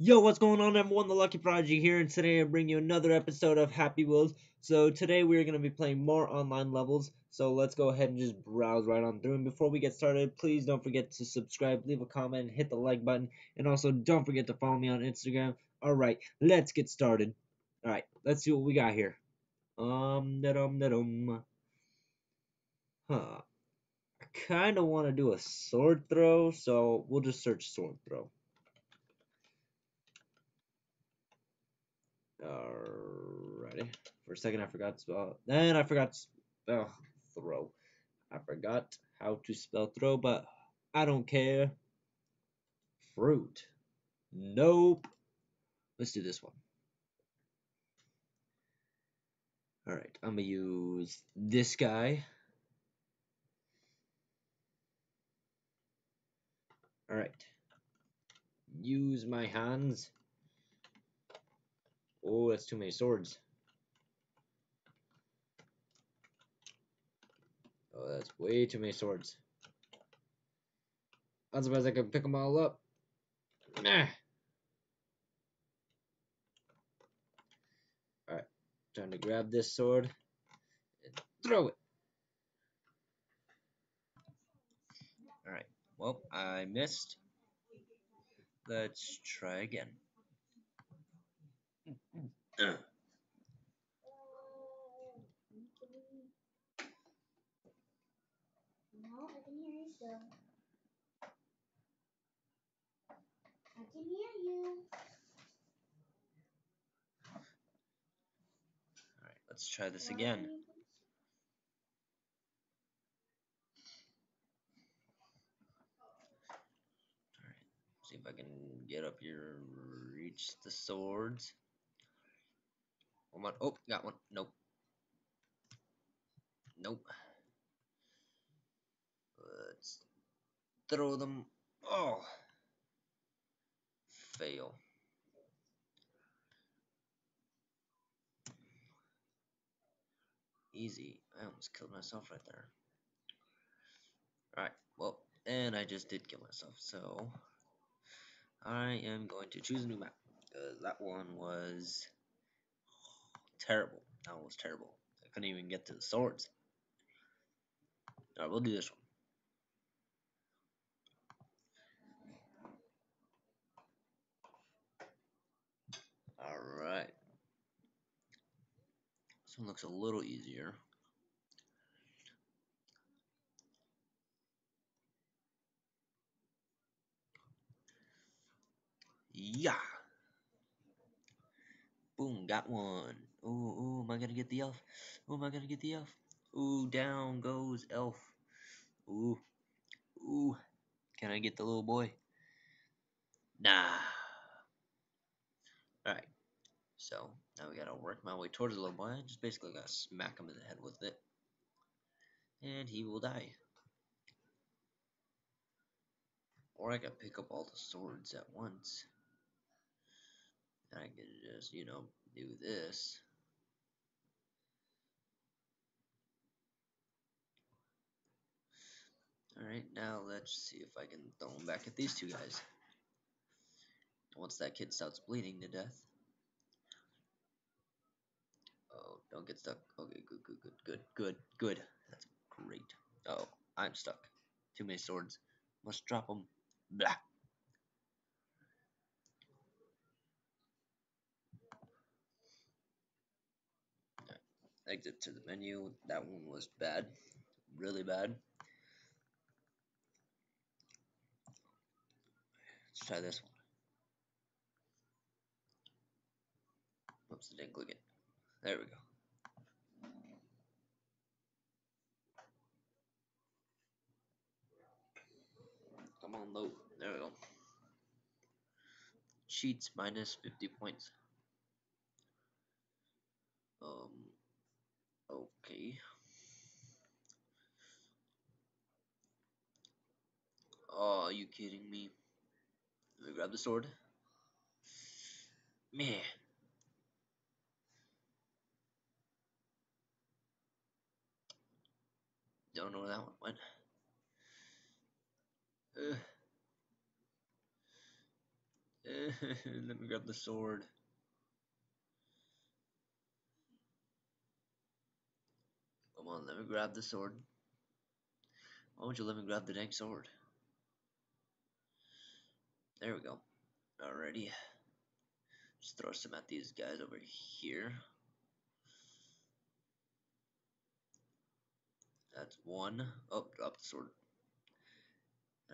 Yo, what's going on everyone? The Lucky Prodigy here, and today I bring you another episode of Happy Wheels. So today we're going to be playing more online levels, so let's go ahead and just browse right on through. And before we get started, please don't forget to subscribe, leave a comment, hit the like button, and also don't forget to follow me on Instagram. Alright, let's get started. Alright, let's see what we got here. Um, da-dum, da-dum. Huh. I kind of want to do a sword throw, so we'll just search sword throw. Alrighty. For a second, I forgot to spell. Then I forgot to spell throw. I forgot how to spell throw, but I don't care. Fruit. Nope. Let's do this one. Alright, I'm gonna use this guy. Alright. Use my hands. Oh, that's too many swords. Oh, that's way too many swords. I'm surprised I can pick them all up. Nah. Alright, time to grab this sword and throw it. Alright, well, I missed. Let's try again. No, I can hear you still. I can hear you. Alright, let's try this again. you- See if I can get up here and reach the swords. Come on. Oh, got one. Nope. Nope. Let's throw them. Oh. Fail. Easy. I almost killed myself right there. Alright, well, and I just did kill myself, so I am going to choose a new map. Because that one was terrible. That one was terrible. I couldn't even get to the swords. Alright, we'll do this one. Alright. This one looks a little easier. Yeah. Boom, got one. Ooh, ooh, am I gonna get the elf? Ooh, am I gonna get the elf? Ooh, down goes elf. Ooh, ooh. Can I get the little boy? Nah. Alright. So, now we gotta work my way towards the little boy. I just basically gotta smack him in the head with it. And he will die. Or I can pick up all the swords at once. And I can just, you know, do this. Alright, now let's see if I can throw him back at these two guys. Once that kid starts bleeding to death. Oh, don't get stuck. Okay, good, good, good, good, good, good. That's great. Oh, I'm stuck. Too many swords. Must drop them. Blah. Exit to the menu. That one was bad. Really bad. Let's try this one. Oops, I didn't click it. There we go. Come on, load. There we go. Cheats minus 50 points. Um, okay. Oh, are you kidding me? Me grab the sword. Man. Don't know where that one went. Uh, Ugh. let me grab the sword. Come on, let me grab the sword. Why won't you let me grab the dang sword? There we go. Alrighty. Just throw some at these guys over here. That's one. Oh, drop the sword.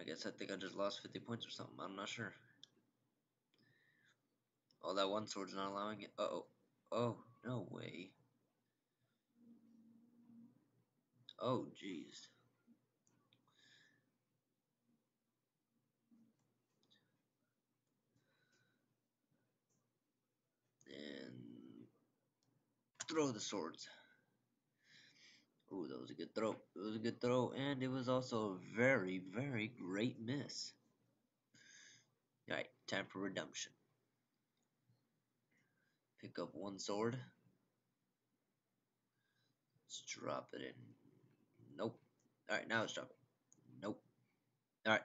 I guess I think I just lost 50 points or something. I'm not sure. Oh, that one sword's not allowing it. Uh oh. Oh, no way. Oh, jeez. Throw the swords. Ooh, that was a good throw. It was a good throw, and it was also a very, very great miss. Alright, time for redemption. Pick up one sword. Let's drop it in. Nope. Alright, now let's drop it. Nope. Alright,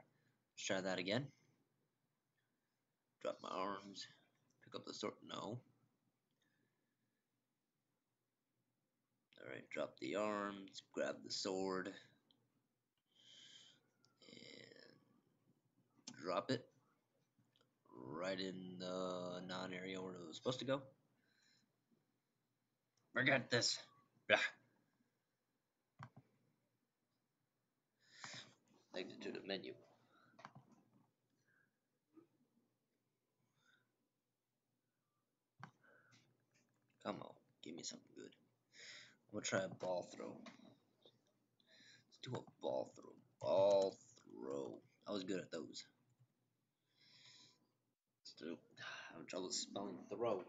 let's try that again. Drop my arms. Pick up the sword. No. Alright, drop the arms, grab the sword, and drop it right in the non-area where it was supposed to go. Forget this. Blah. Exit to the menu. Come on, give me something good. Gonna try a ball throw. Let's do a ball throw. Ball throw. I was good at those. Let's do. I'm trouble spelling throw.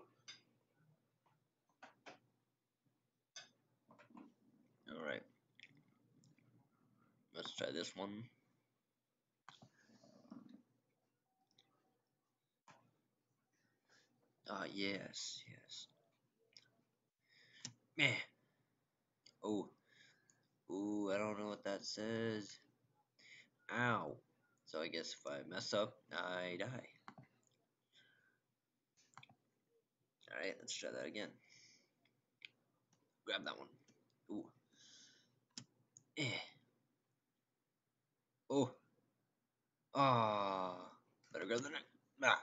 All right. Let's try this one. Ah, yes, yes. Meh. Oh. Ooh, I don't know what that says. Ow. So I guess if I mess up, I die. Alright, let's try that again. Grab that one. Ooh. Eh. Oh. Ah. Better grab the neck. Ah.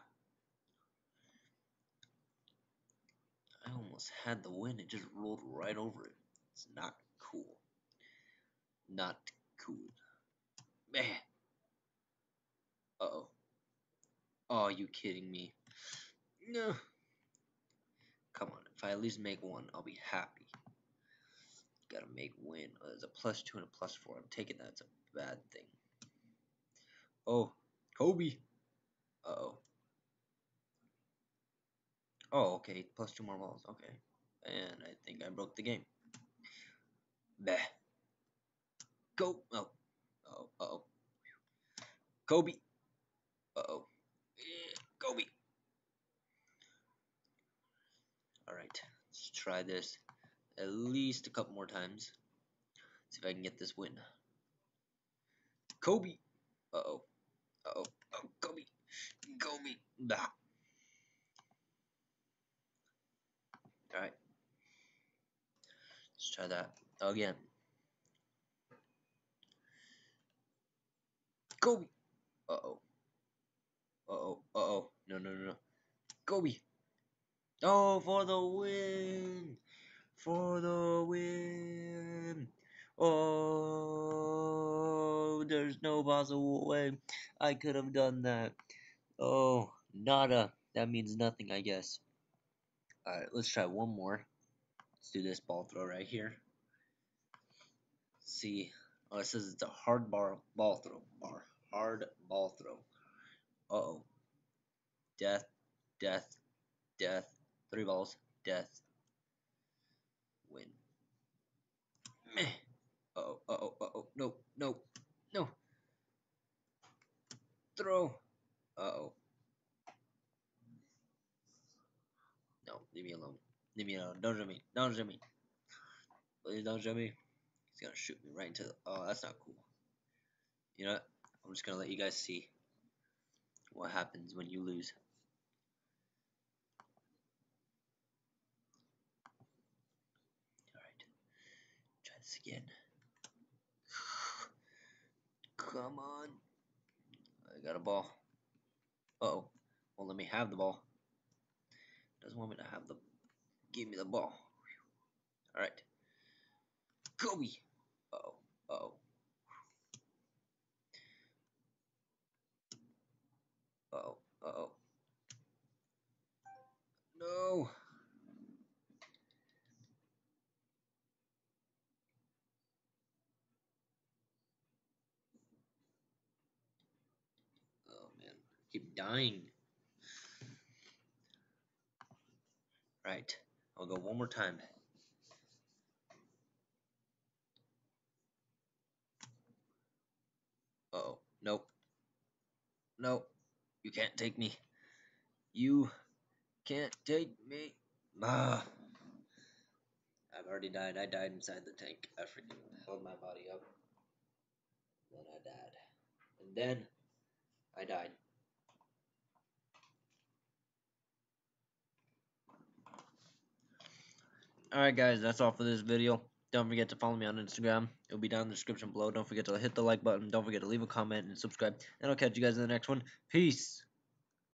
I almost had the win. It just rolled right over it. It's not cool. Not cool. Man. Uh-oh. Oh, are you kidding me? No. Come on. If I at least make one, I'll be happy. Gotta make win. Uh, oh, there's a plus two and a plus four. I'm taking that. It's a bad thing. Oh. Kobe. Uh-oh. Oh, okay. Plus two more balls. Okay. And I think I broke the game. Bah. Go. Oh. Oh. Oh. Kobe. Uh oh. Kobe. Alright. Let's try this at least a couple more times. See if I can get this win. Kobe. Uh oh. Uh oh. Oh, Kobe. Kobe. Bah. Alright. Let's try that again. Kobe. Uh oh. Uh oh. Uh oh. No, no, no, no. Kobe. Oh, for the win. For the win. Oh, there's no possible way I could have done that. Oh, nada. That means nothing, I guess. Alright, let's try one more. Let's do this ball throw right here. See. Oh, it says it's a hard bar ball throw. Bar. Hard ball throw. Uh oh. Death. Death. Death. Three balls. Death. Win. Meh. Uh oh. Uh oh. Uh oh. No. No. No. Throw. Uh oh. No, leave me alone. Leave me alone. Don't show me. Don't show me. Please don't show me. It's gonna shoot me right into the... Oh, that's not cool. You know, I'm just gonna let you guys see what happens when you lose. Alright. Try this again. Come on. I got a ball. Uh oh. Well, let me have the ball. Doesn't want me to have the. Give me the ball. Alright. Kobe. Oh. Oh. Oh. Oh. No. Oh man, keep dying. Right, I'll go one more time. Uh oh, nope. Nope, you can't take me. You can't take me. Ah. I've already died. I died inside the tank. I freaking held my body up. Then I died. And then I died. Alright guys, that's all for this video. Don't forget to follow me on Instagram. It'll be down in the description below. Don't forget to hit the like button. Don't forget to leave a comment and subscribe. And I'll catch you guys in the next one. Peace.